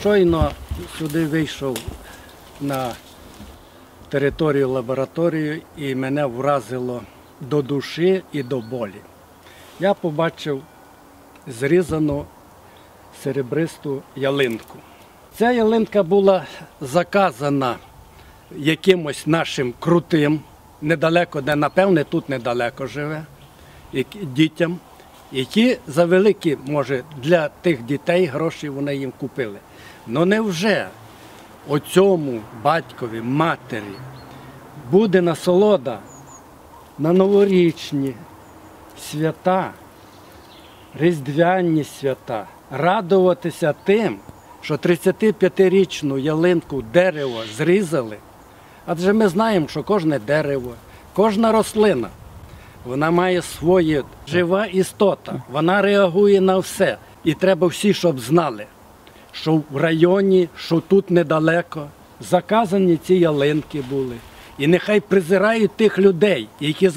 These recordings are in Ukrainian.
щойно сюди вийшов на територію лабораторії і мене вразило до душі і до болі. Я побачив зрізану серебристу ялинку. Ця ялинка була заказана якимось нашим крутим, недалеко, де напевне тут недалеко живе, дітям, які за великі, може, для тих дітей гроші вони їм купили. Ну невже оцьому батькові, матері буде насолода на новорічні свята, різдвяні свята, радуватися тим, що 35-річну ялинку дерево зрізали. Адже ми знаємо, що кожне дерево, кожна рослина, вона має своє жива істота, вона реагує на все. І треба всі, щоб знали, що в районі, що тут недалеко, заказані ці ялинки були. І нехай призирають тих людей, які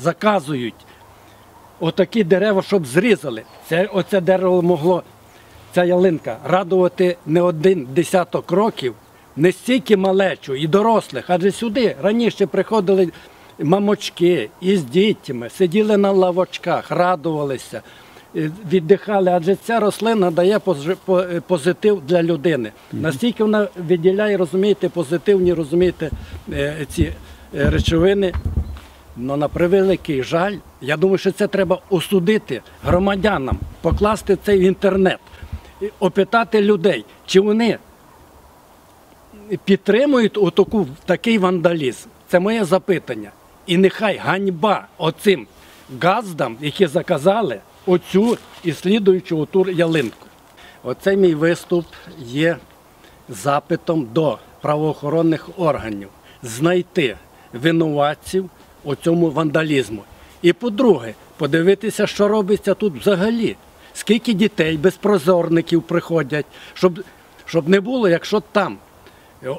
заказують отакі дерева, щоб зрізали. Це, оце дерево могло, ця ялинка, радувати не один десяток років, не стільки малечу і дорослих, адже сюди раніше приходили мамочки із дітьми, сиділи на лавочках, радувалися, віддихали, адже ця рослина дає е, позитив для людини. Настільки вона виділяє, розумієте, позитивні, розумієте, е, ці е, речовини. Ну, на превеликий жаль, я думаю, що це треба осудити громадянам, покласти це в інтернет, опитати людей, чи вони підтримують отаку, такий вандалізм. Це моє запитання. І нехай ганьба оцим газдам, які заказали оцю і слідуючу оту ялинку. Оцей мій виступ є запитом до правоохоронних органів знайти винуватців у цьому вандалізму. І по-друге, подивитися, що робиться тут взагалі. Скільки дітей безпрозорників приходять, щоб, щоб не було, якщо там е,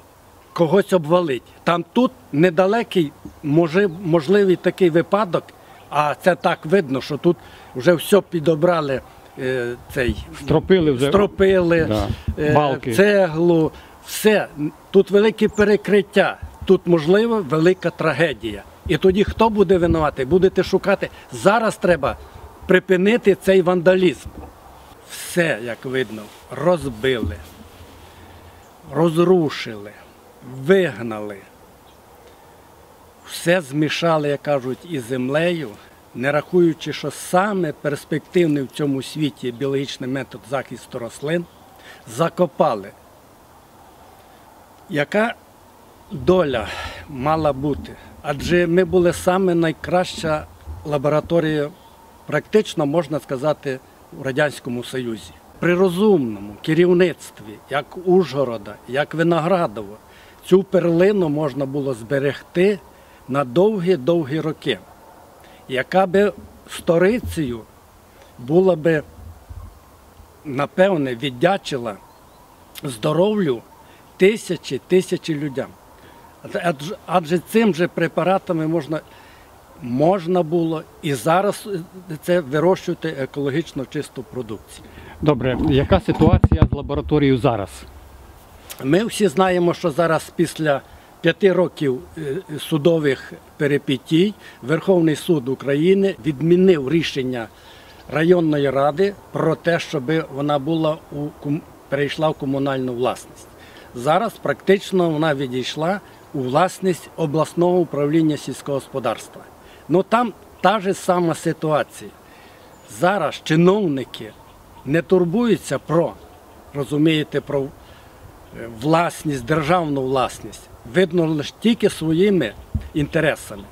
когось обвалить. Там тут недалекий може, можливий такий випадок, а це так видно, що тут вже все підобрали е, цей Стропили вже. стропили, Да. е, Балки. цеглу, все. Тут велике перекриття, тут можливо велика трагедія. І тоді хто буде винуватий? Будете шукати. Зараз треба припинити цей вандалізм. Все, як видно, розбили, розрушили, вигнали. Все змішали, як кажуть, із землею, не рахуючи, що саме перспективний в цьому світі біологічний метод захисту рослин, закопали. Яка доля мала бути? Адже ми були саме найкраща лабораторія, практично можна сказати, у Радянському Союзі. При розумному керівництві, як Ужгорода, як Виноградово, цю перлину можна було зберегти на довгі-довгі роки, яка би сторицею була би, напевне, віддячила здоров'ю тисячі тисячі людям. Адже, адже цим же препаратами можна, можна було і зараз це вирощувати екологічно чисту продукцію. Добре, яка ситуація з лабораторією зараз? Ми всі знаємо, що зараз після п'яти років е, судових перепітій Верховний суд України відмінив рішення районної ради про те, щоб вона була у перейшла в комунальну власність. Зараз практично вона відійшла у власність обласного управління сільського господарства. Ну там та ж сама ситуація. Зараз чиновники не турбуються про, розумієте, про е, власність, державну власність. Видно лише тільки своїми інтересами.